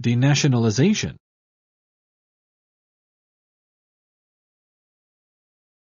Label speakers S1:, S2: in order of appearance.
S1: Denationalization.